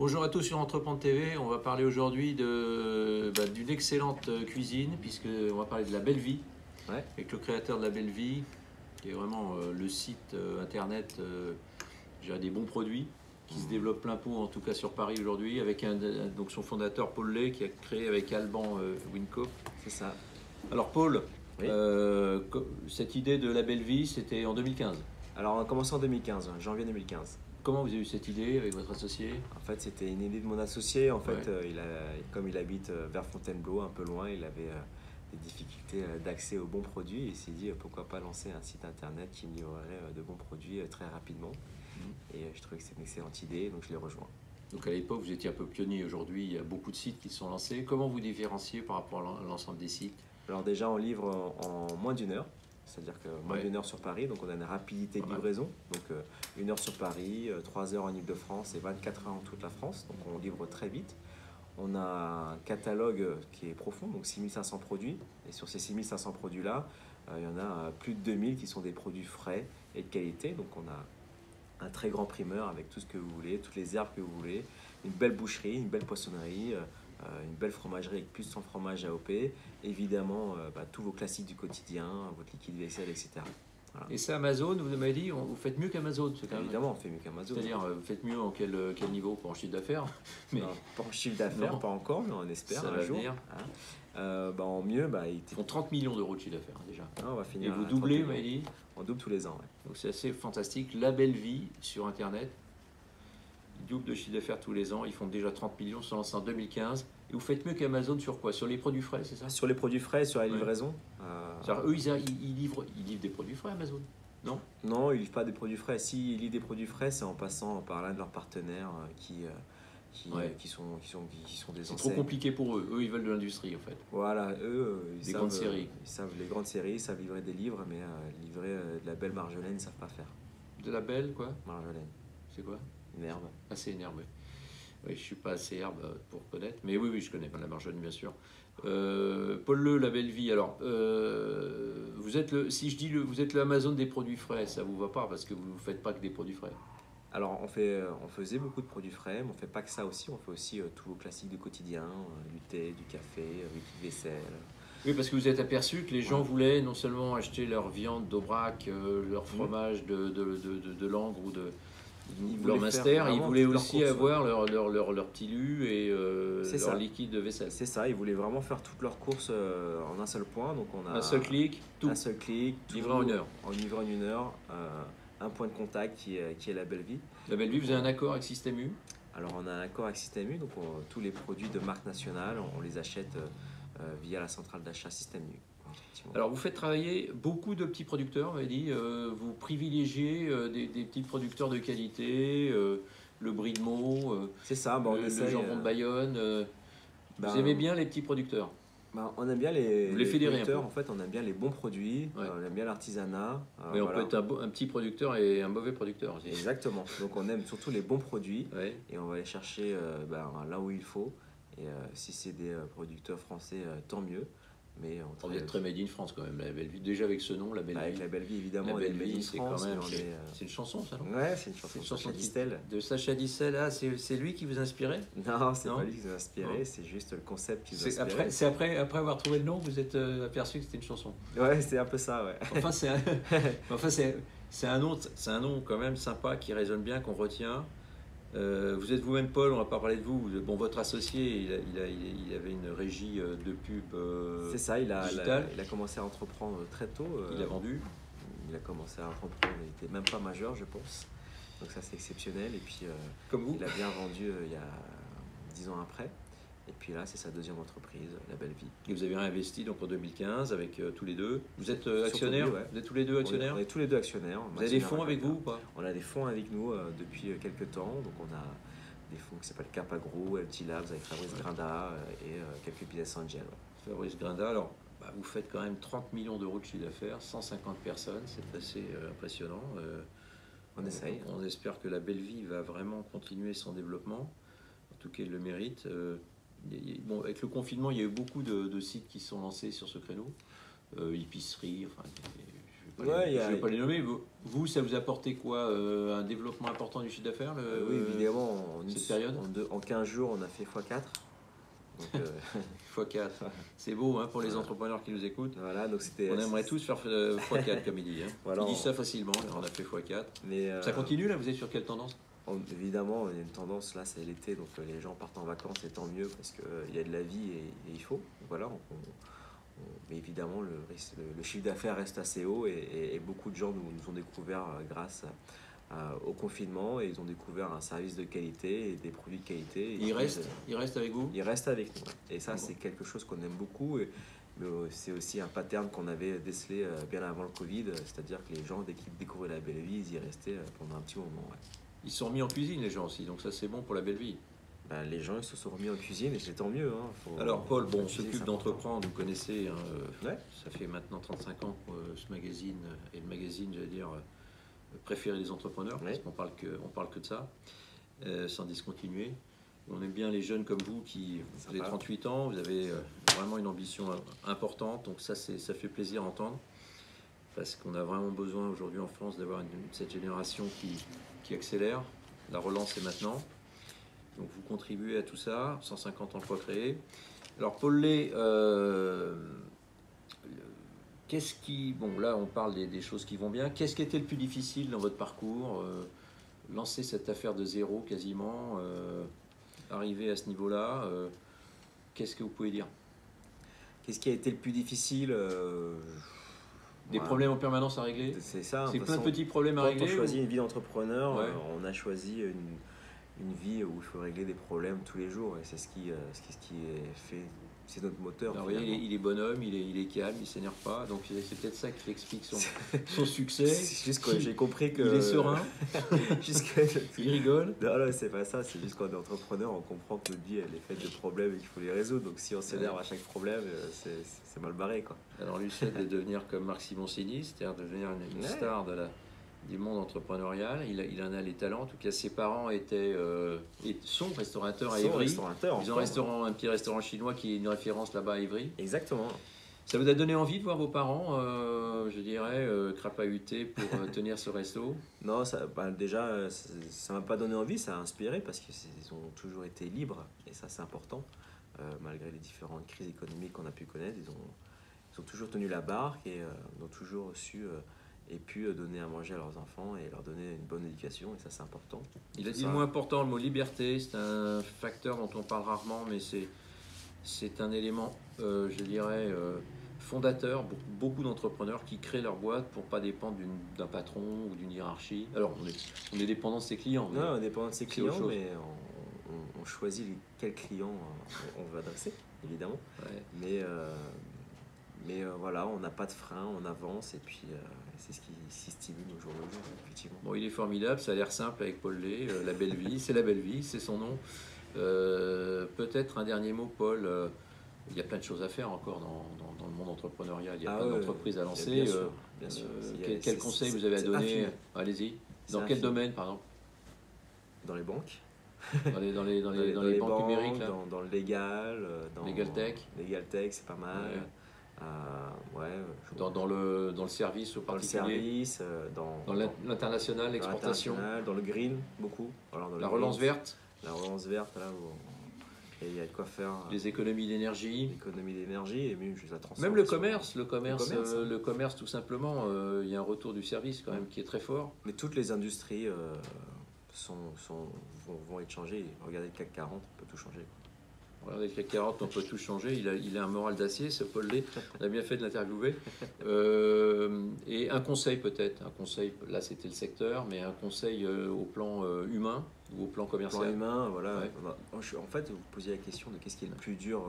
Bonjour à tous sur Entreprendre TV. On va parler aujourd'hui bah, d'une excellente cuisine, puisqu'on va parler de la belle vie, Ouais. avec le créateur de la belle vie, qui est vraiment euh, le site euh, internet euh, des bons produits, qui se développe plein pot, en tout cas sur Paris aujourd'hui, avec un, donc son fondateur Paul Lay, qui a créé avec Alban euh, Winco. C'est ça. Alors Paul, Oui. euh, cette idée de la belle vie, c'était en 2015. Alors on a commencé en 2015, hein, janvier 2015. Comment vous avez eu cette idée avec votre associé? En fait, c'était une idée de mon associé. En fait, Ouais. euh, il a, comme il habite euh, vers Fontainebleau, un peu loin, il avait euh, des difficultés euh, d'accès aux bons produits. Et il s'est dit pourquoi pas lancer un site internet qui livrerait de bons produits très rapidement. Mhm. Et je trouvais que c'était une excellente idée, donc je l'ai rejoint. Donc à l'époque, vous étiez un peu pionnier. Aujourd'hui, il y a beaucoup de sites qui sont lancés. Comment vous différenciez par rapport à l'en- à l'ensemble des sites? Alors déjà, on livre en moins d'une heure. C'est-à-dire que moins Ouais. d'une heure sur Paris, donc on a une rapidité de livraison. Donc euh, une heure sur Paris, euh, trois heures en Ile-de-France et 24 heures en toute la France. Donc on livre très vite. On a un catalogue euh, qui est profond, donc 6500 produits. Et sur ces 6500 produits-là, euh, il y en a plus de 2000 qui sont des produits frais et de qualité. Donc on a un très grand primeur avec tout ce que vous voulez, toutes les herbes que vous voulez, une belle boucherie, une belle poissonnerie, une belle fromagerie avec plus de 100 fromages AOP, évidemment euh, bah, tous vos classiques du quotidien, votre liquide vaisselle, etc. Et ça, Amazon, vous m'avez dit, on- vous faites mieux qu'Amazon. Évidemment, on fait mieux qu'Amazon. C'est-à-dire, euh, vous faites mieux en quel, euh, quel niveau pour en chiffre d'affaires Mais Non, pas en chiffre d'affaires, pas encore, mais on espère Ça un va jour. venir. hein. Euh, bah, en mieux, bah, il ils font 30 millions d'euros de chiffre d'affaires déjà. Ah, on va Et finir. vous à doublez, 30 vous m'avez dit. On double tous les ans. ouais. Donc c'est assez fantastique. La belle vie sur Internet. Ils doublent de chiffre d'affaires tous les ans. Ils font déjà 30 millions, sont lancés en 2015. Et vous faites mieux qu'Amazon sur quoi? Sur les produits frais, c'est ça? Sur les produits frais, sur la Ouais. livraison. euh, Eux, ils, livrent, ils livrent des produits frais, Amazon. Non? Non, ils livrent pas des produits frais. Si ils livrent des produits frais, c'est en passant par l'un de leurs partenaires euh, qui, euh, qui, Ouais. qui, sont, qui, sont, qui, qui sont des C'est trop compliqué pour eux. Eux, ils veulent de l'industrie, en fait. Voilà, eux, ils Des savent, grandes séries. Ils savent les grandes séries, ils savent livrer des livres, mais euh, livrer euh, de la belle marjolaine, ils savent pas faire. De la belle, quoi? Marjolaine, C'est quoi? Une herbe. Assez énervé. Oui, je suis pas assez herbe pour connaître, mais oui, oui, je connais la marjolaine, bien sûr. Euh, Paul Le, la belle vie. Alors, euh, vous êtes le, si je dis le, vous êtes le Amazon des produits frais, ça vous va pas parce que vous ne faites pas que des produits frais? Alors, on, fait, on faisait beaucoup de produits frais, mais on fait pas que ça aussi. On fait aussi euh, tous vos classiques du quotidien, euh, du thé, du café, du liquide vaisselle. Oui, parce que vous êtes aperçu que les gens voulaient non seulement acheter leur viande d'Aubrac, leur fromage de, de, de, de- de Langres ou de, Ils leur master, ils voulaient aussi avoir leur, leur, leur, leur petit lu et euh, leur ça. liquide de vaisselle. C'est ça, ils voulaient vraiment faire toutes leurs courses euh, en un seul point. Donc, on a Un seul clic, tout. un seul clic, Livré en une heure. En livrant en une heure, euh, un point de contact qui est, qui est la belle vie. La belle vie, vous avez un accord avec Système U? Alors on a un accord avec Système U, donc on- tous les produits de marque nationale, on, on les achète via la centrale d'achat Système U. Alors, vous faites travailler beaucoup de petits producteurs, dit. euh, vous privilégiez euh, des, des petits producteurs de qualité, euh, le brie de Meaux, c'est ça, bah, on le, jambon de Bayonne. ben, vous aimez bien les petits producteurs bah, on aime bien les, Vous les un producteurs, en fait, on aime bien les bons produits, Ouais. on aime bien l'artisanat. Mais on voilà. peut être un, beau- un petit producteur et un mauvais producteur aussi. Exactement, donc on aime surtout les bons produits Ouais. et on va les chercher ben, là où il faut. Et si c'est des producteurs français, tant mieux. Mais on Vous travaille très made in France quand même, la belle vie. Déjà avec ce nom, la belle avec vie. la belle vie, évidemment. La belle vie, c'est quand même. C'est est, euh, c'est une chanson, ça, non? Ouais, c'est une chanson, une de chanson Sacha Distel. De Sacha Distel, ah, c'est lui qui vous inspirait? Non, c'est pas lui qui inspiré, Non. c'est juste le concept qui nous a C'est après, c'est après, après avoir trouvé le nom, vous êtes euh, aperçu que c'était une chanson. Ouais, c'est un peu ça, ouais. Enfin, c'est un, enfin, un nom, c'est un nom quand même sympa qui résonne bien, qu'on retient. Euh, vous êtes vous-même Paul, on va pas parler de vous. Bon, votre associé, il, a- il, a- il- il avait une régie euh, de pub. euh, C'est ça, il a, il a commencé à entreprendre très tôt. euh, Il a vendu. il a commencé à entreprendre, il était même pas majeur, je pense. Donc ça, c'est exceptionnel. Et puis, Comme vous. il a bien vendu il y a dix ans après. Et puis là, c'est sa deuxième entreprise, La Belle Vie. Et vous avez réinvesti donc en 2015 avec euh, tous les deux. Vous êtes euh, actionnaires ouais. Vous êtes tous les deux actionnaires On est, on est tous les deux actionnaires. Vous avez des fonds avec vous ou pas? On a des fonds avec nous euh, depuis euh, quelques temps. Donc on a des fonds qui s'appellent Capagro, LT Labs avec Fabrice Grinda et quelques business angels. ouais. Fabrice Grinda, alors bah, vous faites quand même 30 millions d'euros de chiffre d'affaires, 150 personnes, c'est assez impressionnant. On essaye. On, espère que la belle vie va vraiment continuer son développement, en tout cas il le mérite. Bon, avec le confinement, il y a eu beaucoup de, de sites qui se sont lancés sur ce créneau, Euh, épicerie, enfin, je pas, Ouais, les, il y a- je vais pas les nommer. Vous, vous, ça vous a apporté quoi euh, Un développement important du chiffre d'affaires le- Euh, oui, évidemment, en, une- cette période en, deux- en 15 jours, on a fait x4. Donc, euh, x4. C'est beau hein, pour les entrepreneurs qui nous écoutent. voilà, donc c'était. On aimerait tous faire euh, x4 comme il dit. Hein. Voilà, il dit on- ça facilement, on a fait x4. Mais, euh, Ça continue là Vous êtes sur quelle tendance? on- évidemment, il y a une tendance là, c'est l'été, donc euh, les gens partent en vacances et tant mieux parce qu'il y a de la vie et, et il faut. Donc, voilà, on- on- on- mais évidemment, le, risque- le- le chiffre d'affaires reste assez haut et, et- et beaucoup de gens nous, nous ont découvert euh, grâce à- au confinement et ils ont découvert un service de qualité et des produits de qualité. Ils- reste, il reste avec vous? Il reste avec nous. Et ça, Bon. c'est quelque chose qu'on aime beaucoup. Et, euh, c'est aussi un pattern qu'on avait décelé euh, bien avant le Covid. euh, C'est-à-dire que les gens, dès qu'ils découvraient la belle vie, ils y restaient euh, pendant un petit moment. ouais. Ils sont remis en cuisine les gens aussi, donc ça c'est bon pour la belle vie. Ben, les gens ils se sont remis en cuisine et c'est tant mieux. hein. Faut- Alors Paul, bon, on s'occupe d'entreprendre, vous connaissez, hein, euh, Ouais. ça fait maintenant 35 ans que euh, ce magazine euh, est le magazine, j'allais dire, euh, préféré des entrepreneurs, parce Ouais. qu'on parle que, on parle que de ça, euh, sans discontinuer. On aime bien les jeunes comme vous qui vous avez Sympa. 38 ans, vous avez euh, vraiment une ambition euh, importante, donc ça, ça fait plaisir à entendre, parce qu'on a vraiment besoin aujourd'hui en France d'avoir cette génération qui, accélère. La relance est maintenant. Donc vous contribuez à tout ça, 150 emplois créés. Alors Paul Lay, euh, qu'est-ce qui... Bon là on parle des, choses qui vont bien. Qu'est-ce qui était le plus difficile dans votre parcours Lancer cette affaire de zéro quasiment, arriver à ce niveau-là, qu'est-ce que vous pouvez dire? Qu'est-ce qui a été le plus difficile Des problèmes en permanence à régler C'est ça. C'est plein de petits problèmes à Quand régler on choisit ou- une vie d'entrepreneur, Ouais. euh, on a choisi une, une vie où il faut régler des problèmes tous les jours. Et c'est ce qui, euh, ce qui, ce qui est fait. C'est notre moteur. Alors, voyez, il, est, il est bonhomme, il est, il est calme, il s'énerve pas. Donc c'est peut-être ça qui explique son, son succès. C'est juste j'ai compris que. Il est serein, il rigole. Non, non, c'est pas ça, c'est juste qu'en est entrepreneur, on comprend que notre vie elle est faite de problèmes et qu'il faut les résoudre. Donc si on s'énerve à chaque problème, euh, c'est c'est mal barré quoi. Alors Lucette de devenir comme Marc Simoncini, c'est-à-dire de devenir une, une Ouais. star de la, du monde entrepreneurial. Il, il en a les talents. En tout cas, ses parents étaient euh, et sont restaurateurs à Évry. restaurateur. Ils ont un, encore. restaurant, un petit restaurant chinois qui est une référence là-bas à Évry. Exactement. Ça vous a donné envie de voir vos parents, euh, je dirais, euh, crapahuter pour euh, tenir ce resto? Non, ça, bah, déjà, euh, ça ça m'a pas donné envie, ça a inspiré parce qu'ils ont toujours été libres et ça c'est important. Malgré les différentes crises économiques qu'on a pu connaître, ils ont, ils ont toujours tenu la barque et ont toujours su et pu euh, donner à manger à leurs enfants et leur donner une bonne éducation et ça c'est important. Il a dit ça. le mot important, le mot liberté. C'est un facteur dont on parle rarement, mais c'est c'est un élément, euh, je dirais, euh, fondateur. Beaucoup, beaucoup d'entrepreneurs qui créent leur boîte pour pas dépendre d'une- d'un patron ou d'une hiérarchie. Alors, on est, on est dépendant de ses clients. Non, on dépend de ses clients, mais on, on- on choisit clients euh, on, veut adresser, évidemment. ouais. Mais, mais euh, voilà, on n'a pas de frein, on avance et puis euh, c'est ce qui, qui stimule au jour le jour, effectivement. Bon, il est formidable, ça a l'air simple avec Paul Lay, euh, la belle vie, c'est la belle vie, c'est son nom. Peut-être un dernier mot, Paul. il y a plein de choses à faire encore dans, dans- dans le monde entrepreneurial. Il y a Ah plein d'entreprises à lancer. Bien sûr, bien sûr. quel, conseil vous avez à donner. Allez-y. Dans quel domaine, par exemple Dans les banques, Dans les, dans les, dans les, dans les banques numériques, là dans, le légal, dans Legal tech. Legal tech, c'est pas mal. Ouais. Euh, ouais, je- dans, dans le, dans le service au dans le particulier service, euh, dans, Dans l'in- l'international, l'exportation dans le green, beaucoup. Alors, dans La green, relance verte La relance verte, là, où et il y a de quoi faire. euh, Les économies d'énergie l'économie d'énergie et même juste la transformation. Même le commerce, le commerce, Le commerce, euh, hein. le commerce tout simplement, euh, il y a un retour du service quand même qui est très fort. Mais toutes les industries euh, sont, sont, vont, vont être changées. Regardez le CAC 40, on peut tout changer. Regardez le CAC 40, on peut tout changer. Il a, il a un moral d'acier, ce Paul Lay. On a bien fait de l'interviewer. Euh, et un conseil peut-être, un conseil, là c'était le secteur, mais un conseil euh, au plan euh, humain ou au plan Plan commercial. humain, voilà. Ouais. A- En fait, vous posiez la question de qu'est-ce qui est le plus dur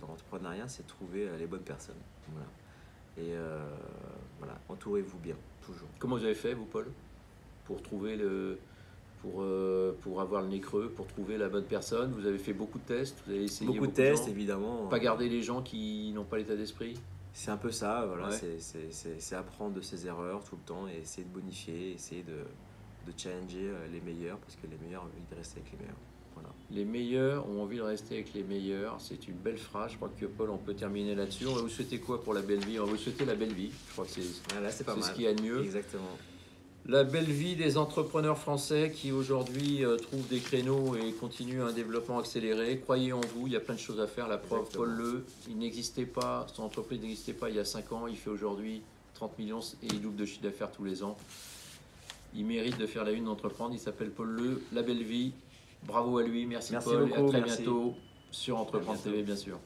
dans l'entrepreneuriat, c'est de trouver les bonnes personnes. Voilà. Et euh, voilà, entourez-vous bien, toujours. Comment vous avez fait, vous, Paul, pour trouver le. Pour, euh, pour avoir le nez creux, pour trouver la bonne personne, vous avez fait beaucoup de tests, vous avez essayé Beaucoup de gens. tests, évidemment. Pas garder les gens qui n'ont pas l'état d'esprit. C'est un peu ça, voilà. Ouais. c'est- apprendre de ses erreurs tout le temps et essayer de bonifier, essayer de, de challenger euh, les meilleurs parce que les meilleurs, ils restent avec les meilleurs. Voilà. Les meilleurs ont envie de rester avec les meilleurs. C'est une belle phrase. Je crois que Paul, on peut terminer là-dessus. On va vous souhaiter quoi pour la belle vie? On va vous souhaiter la belle vie. Je crois que c'est Ah, là, c'est pas c'est mal. ce qu'il y a de mieux. Exactement. La belle vie des entrepreneurs français qui aujourd'hui euh, trouvent des créneaux et continuent un développement accéléré. Croyez en vous, il y a plein de choses à faire. La preuve. Paul Le, il n'existait pas, son entreprise n'existait pas il y a 5 ans. Il fait aujourd'hui 30 millions et il double de chiffre d'affaires tous les ans. Il mérite de faire la une d'entreprendre. Il s'appelle Paul Le, La Belle Vie. Bravo à lui, merci, Merci Paul et à très merci. bientôt sur Entreprendre. TV bien sûr.